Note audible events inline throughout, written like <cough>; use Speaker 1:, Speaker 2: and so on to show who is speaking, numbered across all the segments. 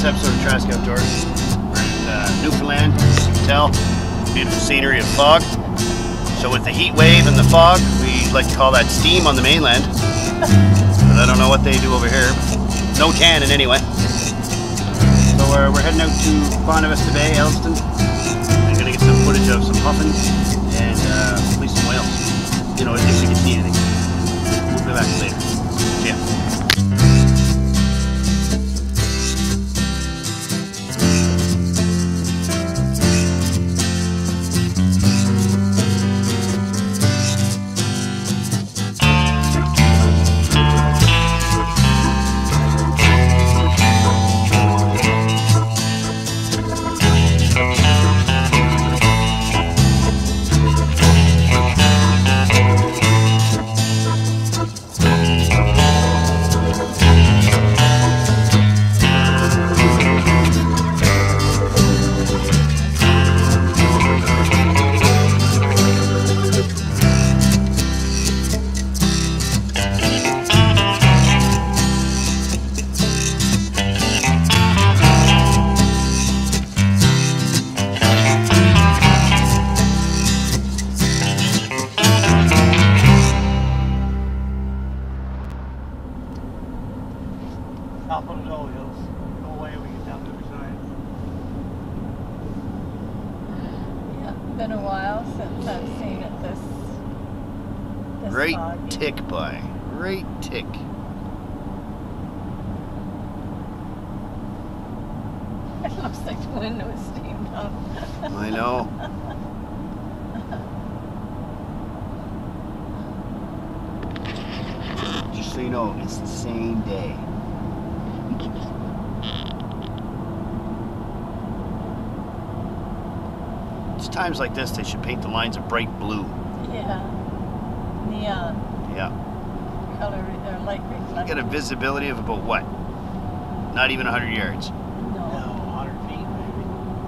Speaker 1: this episode of Trask Outdoors. We're in uh, Newfoundland, as you can tell. Beautiful scenery of fog. So with the heat wave and the fog, we like to call that steam on the mainland. But I don't know what they do over here. No tanning anyway. So uh, we're heading out to Bonavista Bay, Elliston. I'm gonna get some footage of some puffins and uh, Oh,
Speaker 2: Top of the hill, hills. Go away, we get down the other side.
Speaker 3: Yeah, been a while since I've seen it this. this
Speaker 1: Great
Speaker 3: foggy.
Speaker 1: tick by. Great tick. <laughs>
Speaker 3: It looks like the window is steamed up.
Speaker 1: I know. <laughs> Just so you know, it's the same day. Times like this they should paint the lines a bright blue.
Speaker 3: yeah. Neon
Speaker 1: Yeah.
Speaker 3: color or light reflective.
Speaker 1: Get a visibility of about what? Not even 100 yards.
Speaker 3: No.
Speaker 2: No, 100 feet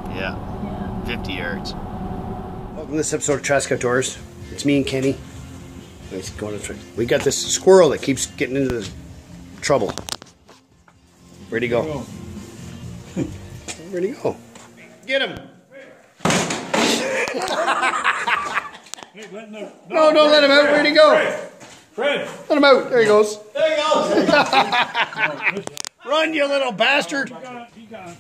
Speaker 2: maybe.
Speaker 1: Yeah.
Speaker 3: Yeah.
Speaker 1: 50 yards. Welcome to this episode of Trask Outdoors. It's me and Kenny. He's going to try. We got this squirrel that keeps getting into the trouble. Where'd he go? Where'd he go? Get him!
Speaker 2: Hey, let no,
Speaker 1: No, don't let him out. Where'd he go? Fred!
Speaker 2: Fred.
Speaker 1: Let him out. There he goes.
Speaker 2: There you go! <laughs>
Speaker 1: Run, you little bastard!
Speaker 2: He got it, he got it.